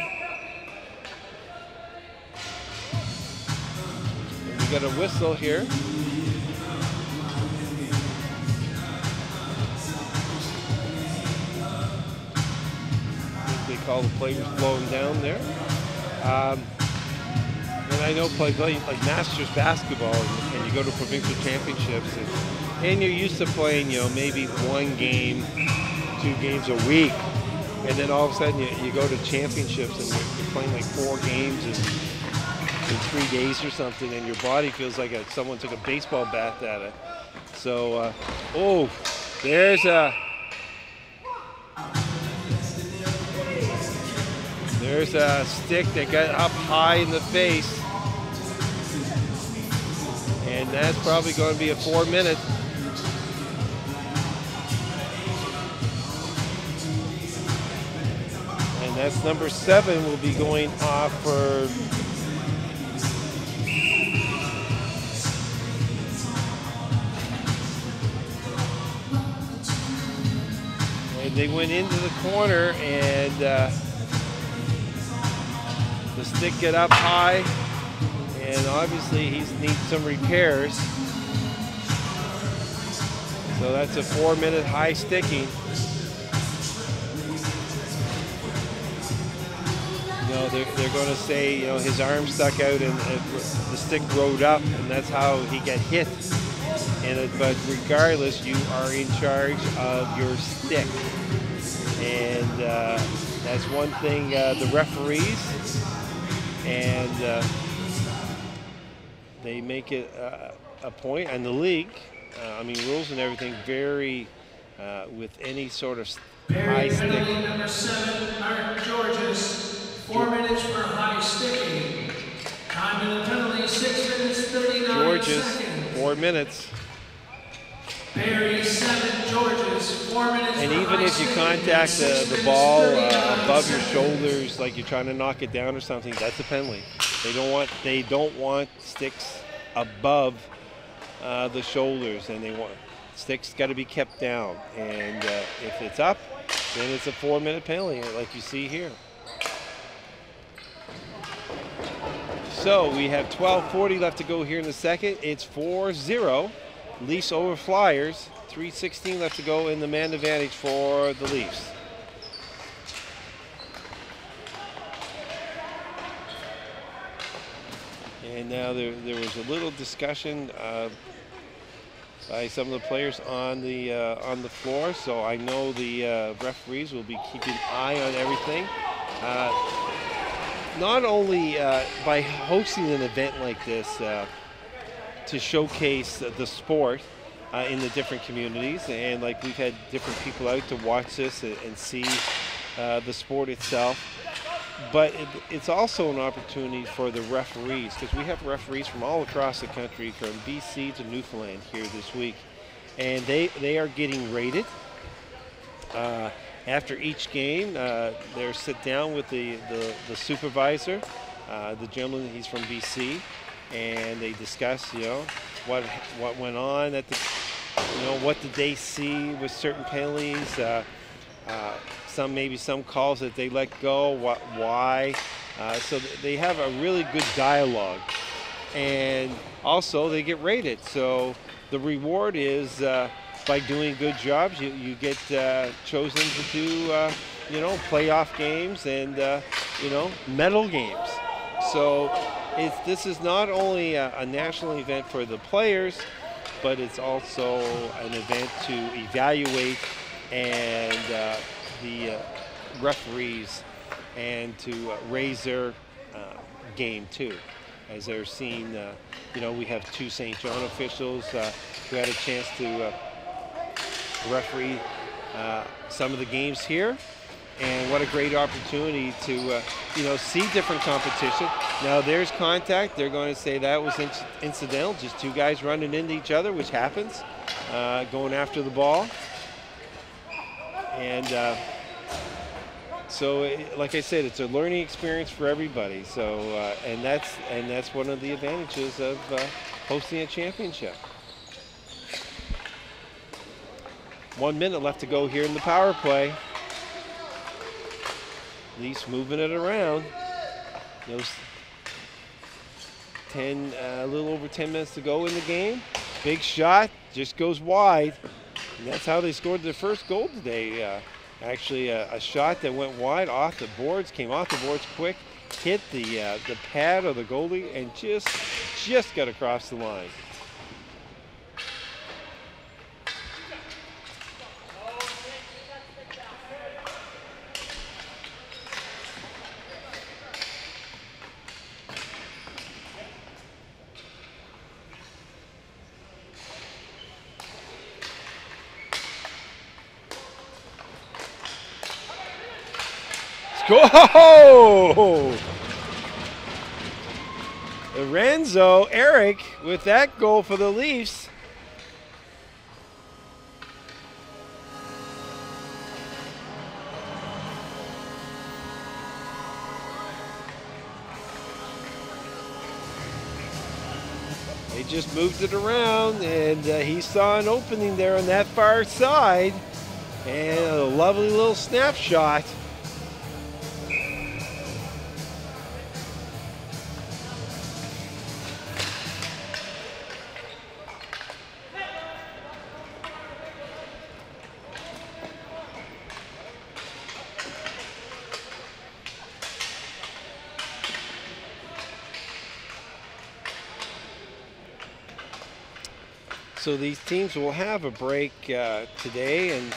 We got a whistle here. Call the players blowing down there. Um, and I know play, play like Masters basketball, and, and, you go to provincial championships, and, and you're used to playing, you know, maybe one game, two games a week, and then all of a sudden you, you go to championships and you're, you're playing like four games in, in three days or something, and your body feels like a, someone took a baseball bat at it. So, uh, oh, there's a. There's a stick that got up high in the face. And that's probably going to be a four minute. And that's number seven will be going off for they went into the corner and uh, the stick get up high and obviously he needs some repairs. So that's a four minute high sticking. You know, they're, they're going to say, you know, his arm stuck out and, and the stick rode up and that's how he got hit. And, but regardless, you are in charge of your stick. And uh, that's one thing uh, the referees and uh, they make it uh, a point, and the league, uh, I mean, rules and everything vary uh, with any sort of high stick. number seven, Art Georges, four minutes for high sticking. Time to the penalty, six minutes, 39 Georges, seconds. four minutes. Perry, seven, Georges, four minutes And even if you contact the, the ball uh, above your shoulders, like you're trying to knock it down or something, that's a penalty. They don't want they don't want sticks above uh, the shoulders, and they want sticks got to be kept down. And uh, if it's up, then it's a four-minute penalty, like you see here. So we have 12:40 left to go here in the second. It's 4-0, Leafs over Flyers. 3:16 left to go in the man advantage for the Leafs. And now there, there was a little discussion uh, by some of the players on the uh, on the floor. So I know the uh, referees will be keeping an eye on everything. Uh, not only uh, by hosting an event like this uh, to showcase the sport uh, in the different communities, and like we've had different people out to watch this and, and see uh, the sport itself. but it, it's also an opportunity for the referees because we have referees from all across the country, from BC to Newfoundland here this week, and they they are getting rated. Uh, after each game, uh, they're sit down with the the, the supervisor, uh, the gentleman he's from BC, and they discuss you know what what went on at the you know what did they see with certain penalties. Uh, uh, some maybe some calls that they let go, what, why. Uh, so they have a really good dialogue, and also they get rated. So the reward is uh, by doing good jobs, you, you get uh, chosen to do uh, you know playoff games and you know medal games. So this is not only a, a national event for the players, but it's also an event to evaluate and uh, the uh, referees and to uh, raise their uh, game too. As they're seeing, uh, you know, we have two St. John officials uh, who had a chance to referee some of the games here. And what a great opportunity to, you know, see different competition. Now there's contact. They're going to say that was incidental, just two guys running into each other, which happens, going after the ball and uh, so it, like I said, it's a learning experience for everybody. So uh, and that's and that's one of the advantages of uh, hosting a championship. One minute left to go here in the power play. Leafs moving it around. Those 10, uh, a little over 10 minutes to go in the game. Big shot, just goes wide. And that's how they scored their first goal today. Uh, actually, a, a, shot that went wide off the boards, came off the boards quick, hit the uh, the pad of the goalie, and just just got across the line. Go! Lorenzo Eric with that goal for the Leafs. They just moved it around, and uh, he saw an opening there on that far side, and a lovely little snapshot. So these teams will have a break uh, today and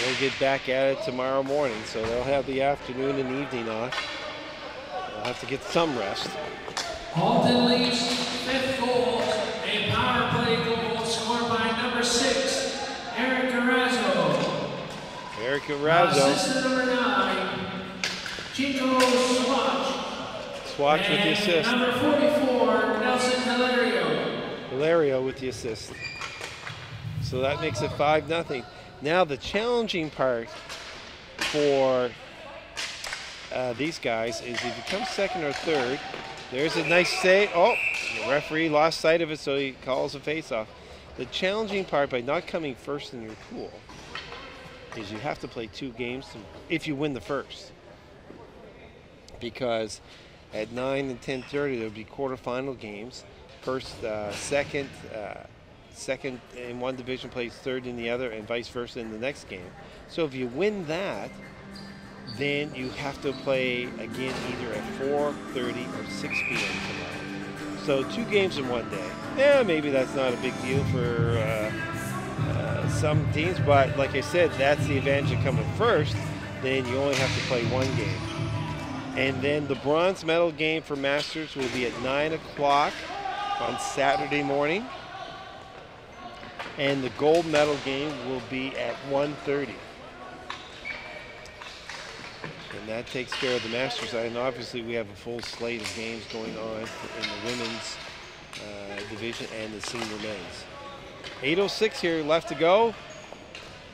they'll get back at it tomorrow morning. So they'll have the afternoon and evening off. They'll have to get some rest. Halton leads fifth goal, a power play goal scored by number six, Eric Carrazzo. Eric Carrazzo. Assistant number nine, Chico Swatch. Swatch with the assist. Number 44, Nelson Hilario. Hilario with the assist. So that makes it 5 nothing. Now the challenging part for uh, these guys is if you come second or third, there's a nice save. Oh, the referee lost sight of it, so he calls a face-off. The challenging part by not coming first in your pool is you have to play two games to, if you win the first. Because at 9 and 10.30, there'll be quarterfinal games. First, uh, second, uh, second in one division plays third in the other, and vice versa in the next game. So if you win that, then you have to play again either at 4.30 or 6 p.m. tomorrow. So two games in one day. Yeah, maybe that's not a big deal for uh, uh, some teams, but like I said, that's the advantage of coming first. Then you only have to play one game. And then the bronze medal game for Masters will be at 9 o'clock on Saturday morning. And the gold medal game will be at 1.30. And that takes care of the Masters. And obviously, we have a full slate of games going on in the women's uh, division and the senior men's. 8.06 here left to go.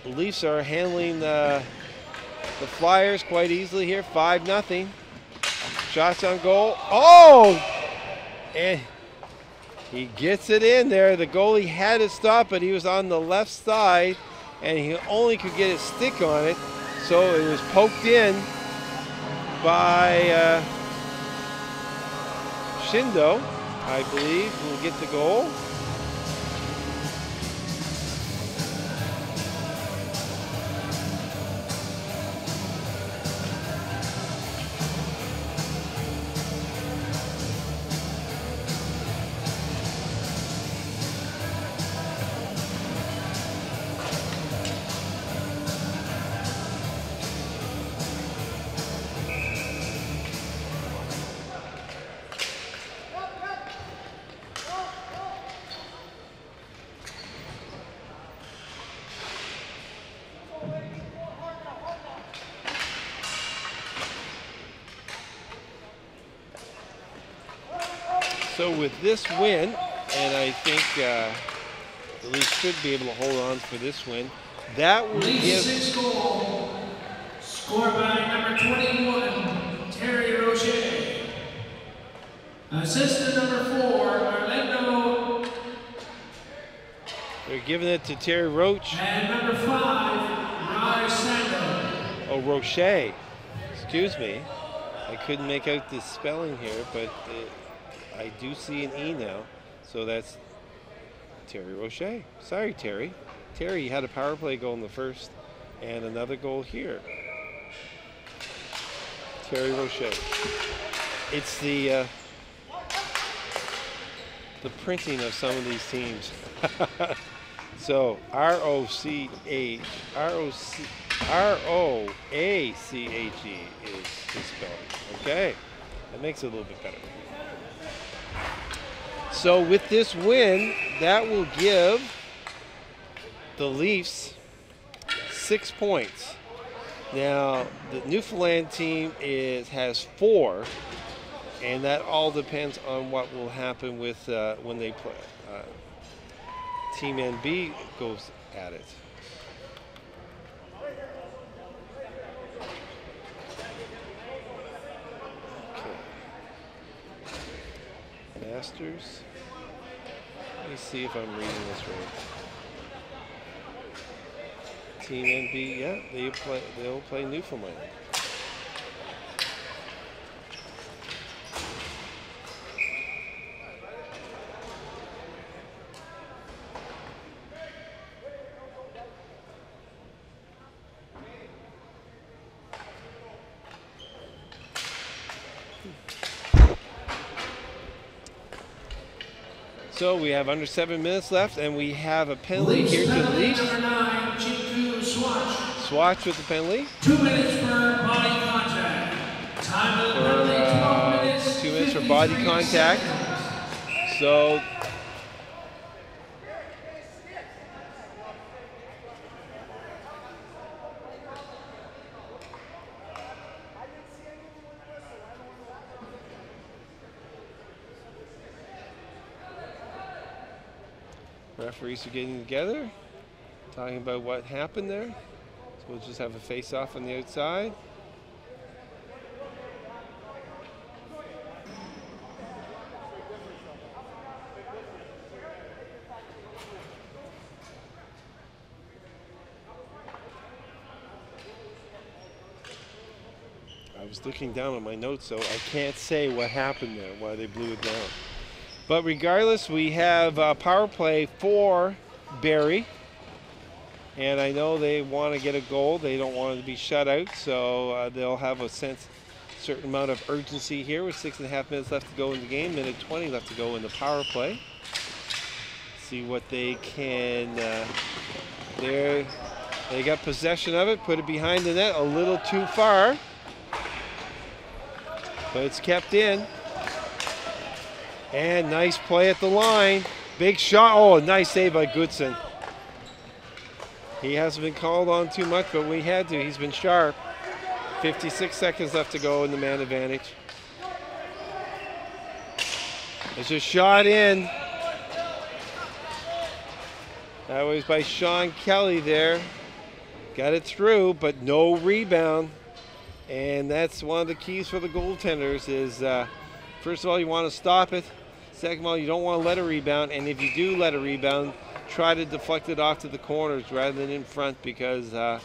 The Leafs are handling the, the Flyers quite easily here, 5 nothing. Shots on goal. Oh! And he gets it in there. The goalie had to stop but He was on the left side, and he only could get his stick on it. So it was poked in by uh, Shindo, I believe, who will get the goal. So with this win, and I think uh, the Leafs should be able to hold on for this win, that will Leafs give six goal, scored by number 21, Terry Roche. Assistant number four, Orlando, they're giving it to Terry Roach. and number five, Rye Sando. Oh, Roche. Excuse me. I couldn't make out the spelling here, but uh, I do see an E now. So that's Terry Roche. Sorry, Terry. Terry had a power play goal in the first and another goal here. Terry Roche. It's the uh, the printing of some of these teams. so R O C H R O C R O A C H E is his spelling. Okay, that makes it a little bit better. So with this win, that will give the Leafs six points. Now the Newfoundland team is has four, and that all depends on what will happen with uh, when they play. Uh, Team NB goes at it. Masters. Let me see if I'm reading this right. Team NB, yeah, they play. They'll play Newfoundland. So we have under seven minutes left, and we have a penalty here to the penalty Leafs. number nine, Chiku Swatch. Swatch with the penalty Two minutes for body contact. Time of the for penalty, 12 uh, minutes. two minutes for body contact. seconds. So referees are getting together, talking about what happened there. So we'll just have a face-off on the outside. I was looking down at my notes, so I can't say what happened there, why they blew it down. But regardless, we have a power play for Barrie. And I know they want to get a goal. They don't want it to be shut out, so uh, they'll have a sense, certain amount of urgency here with six and a half minutes left to go in the game, minute 20 left to go in the power play. See what they can. Uh, there, they got possession of it, put it behind the net a little too far, but it's kept in. And nice play at the line. Big shot. Oh, a nice save by Goodson. He hasn't been called on too much, but we had to. He's been sharp. 56 seconds left to go in the man advantage. It's a shot in. That was by Sean Kelly there. Got it through, but no rebound. And that's one of the keys for the goaltenders is, uh, first of all, you want to stop it. Second of all, you don't want to let a rebound. And if you do let a rebound, try to deflect it off to the corners rather than in front because uh,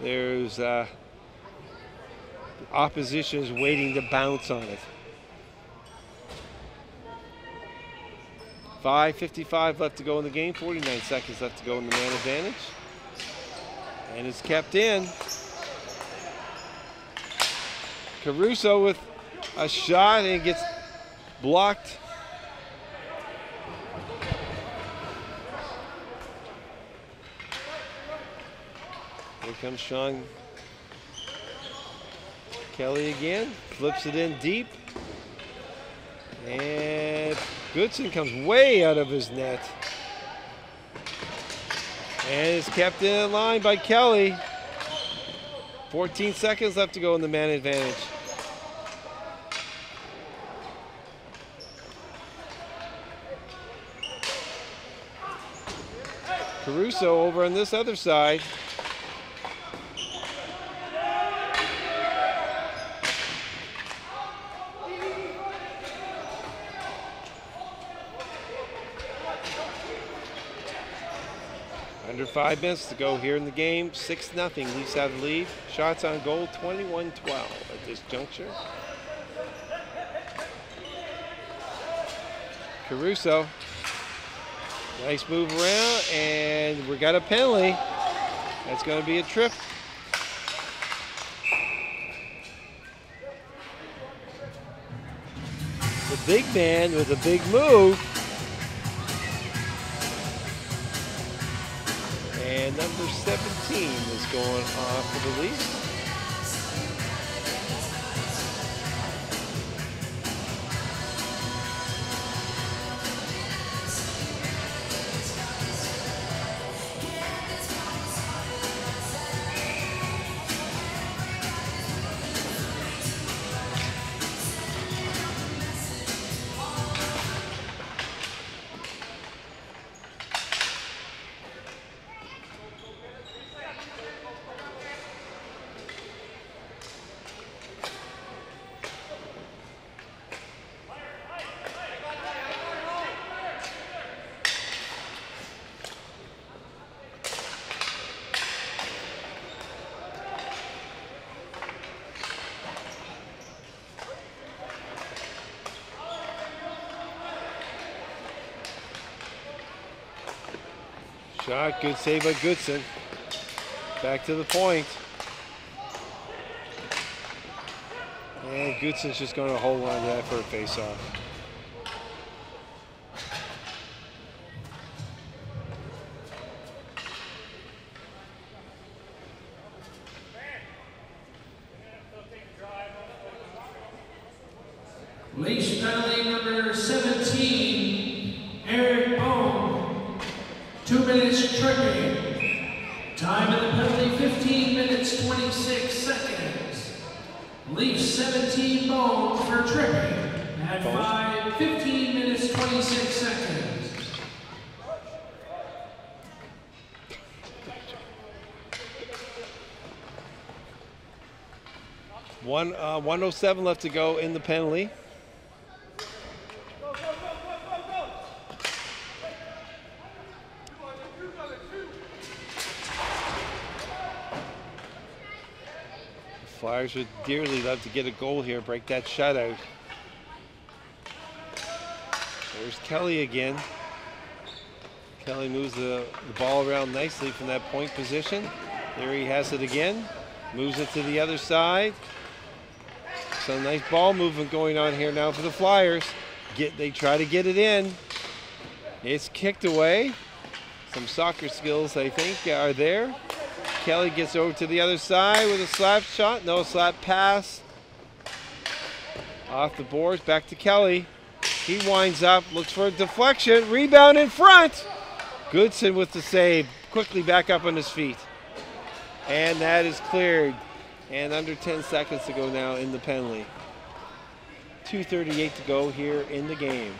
there's uh, opposition is waiting to bounce on it. 5.55 left to go in the game, 49 seconds left to go in the man advantage. And it's kept in. Caruso with a shot and gets blocked. Here comes Sean Kelly again, flips it in deep. And Goodson comes way out of his net. And is kept in line by Kelly. 14 seconds left to go in the man advantage. Caruso over on this other side. Under five minutes to go here in the game. 6 nothing. Leafs have the lead. Shots on goal 21 12 at this juncture. Caruso. Nice move around, and we got a penalty. That's going to be a trip. The big man with a big move. 17 is going off the Leafs. Good save by Goodson. Back to the point. And Goodson's just going to hold on to that for a face-off. Leafs penalty number 17, Eric Bone. Two minutes tripping. Time of the penalty 15 minutes 26 seconds. Leafs 17 Bone for tripping at 5, 15 minutes 26 seconds. One, uh, 107 left to go in the penalty. Flyers would dearly love to get a goal here, break that shutout. There's Kelly again. Kelly moves the, the ball around nicely from that point position. There he has it again. Moves it to the other side. Some nice ball movement going on here now for the Flyers. Get they try to get it in. It's kicked away. Some soccer skills, I think, are there. Kelly gets over to the other side with a slap shot. No slap pass. Off the boards, back to Kelly. He winds up, looks for a deflection. Rebound in front. Goodson with the save. Quickly back up on his feet. And that is cleared. And under 10 seconds to go now in the penalty. 2.38 to go here in the game.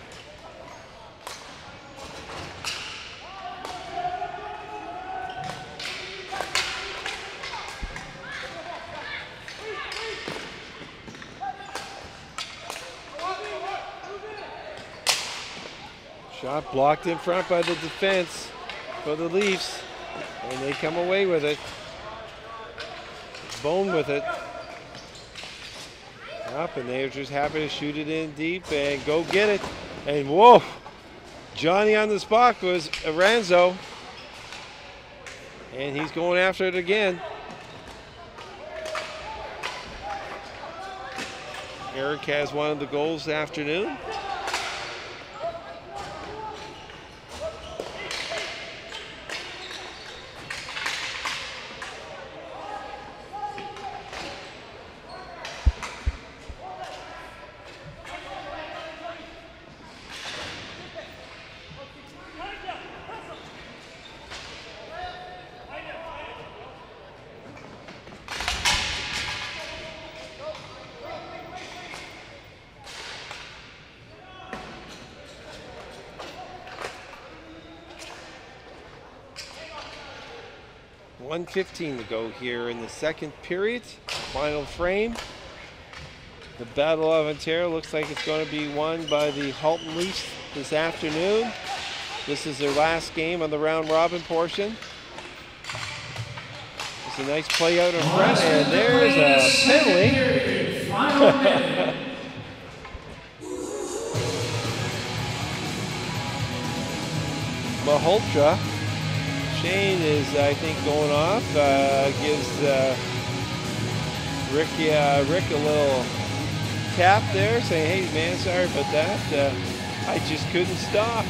Shot blocked in front by the defense for the Leafs, and they come away with it. Bone with it. Up, and they're just happy to shoot it in deep and go get it. And whoa, Johnny on the spot was Aranzo. And he's going after it again. Eric has one of the goals this afternoon. 115 to go here in the second period. Final frame. The Battle of Ontario looks like it's going to be won by the Halton Leafs this afternoon. This is their last game on the round robin portion. It's a nice play out in front, and there's a penalty. Malhotra Is, I think, going off. Uh, gives uh, Rick, uh, Rick a little tap there, saying, "Hey, man, sorry about that. Uh, I just couldn't stop."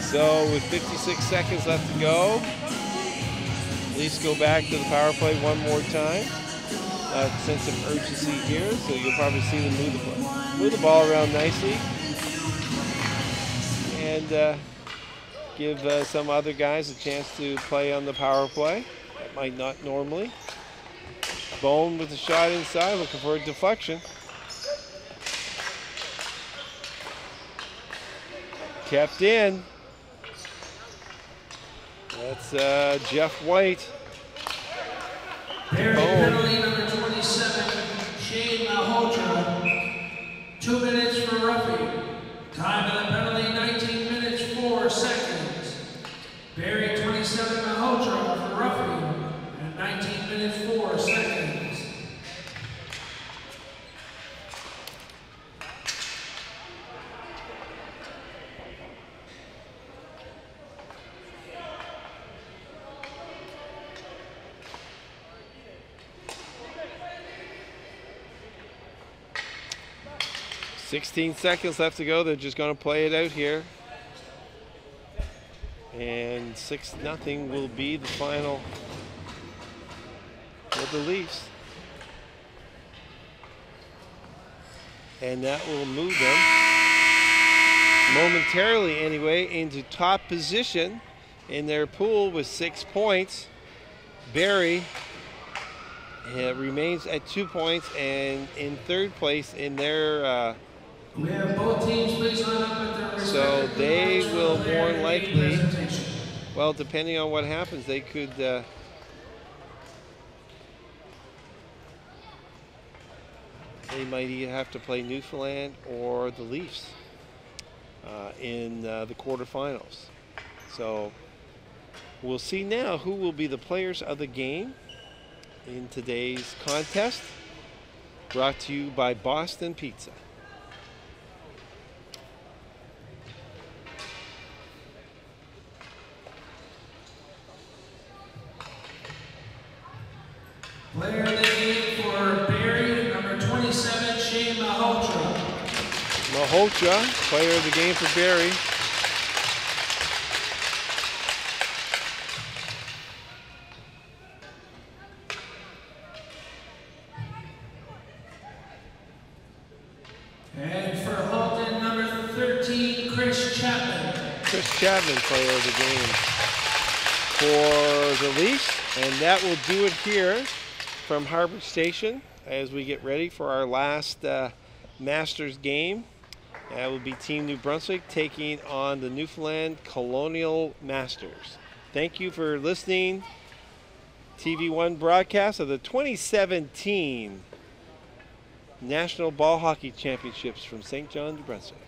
So, with 56 seconds left to go, Leafs go back to the power play one more time. Uh, sense of urgency here, so you'll probably see them move the, move the ball around nicely and uh, give uh, some other guys a chance to play on the power play. That might not normally. Bone with the shot inside, looking for a deflection. Kept in. That's uh, Jeff White. Penalty number 27, Shane Malhotra. Two minutes for roughing. Time 16 seconds left to go. They're just going to play it out here. And 6 nothing will be the final for the Leafs. And that will move them momentarily anyway into top position in their pool with six points. Barrie uh, remains at two points and in third place in their uh, so they will more likely- Well, depending on what happens, they could. Uh, they might either have to play Newfoundland or the Leafs uh, in uh, the quarterfinals. So we'll see now who will be the players of the game in today's contest. Brought to you by Boston Pizza. Player of the game for Barrie, number 27, Shane Malhotra. Malhotra, player of the game for Barrie. And for Halton, number 13, Chris Chapman. Chris Chapman, player of the game. for the Leafs. And that will do it here from Harbor Station as we get ready for our last uh, Masters game. That will be Team New Brunswick taking on the Newfoundland Colonial Masters. Thank you for listening. TV1 broadcast of the 2017 National Ball Hockey Championships from St. John, New Brunswick.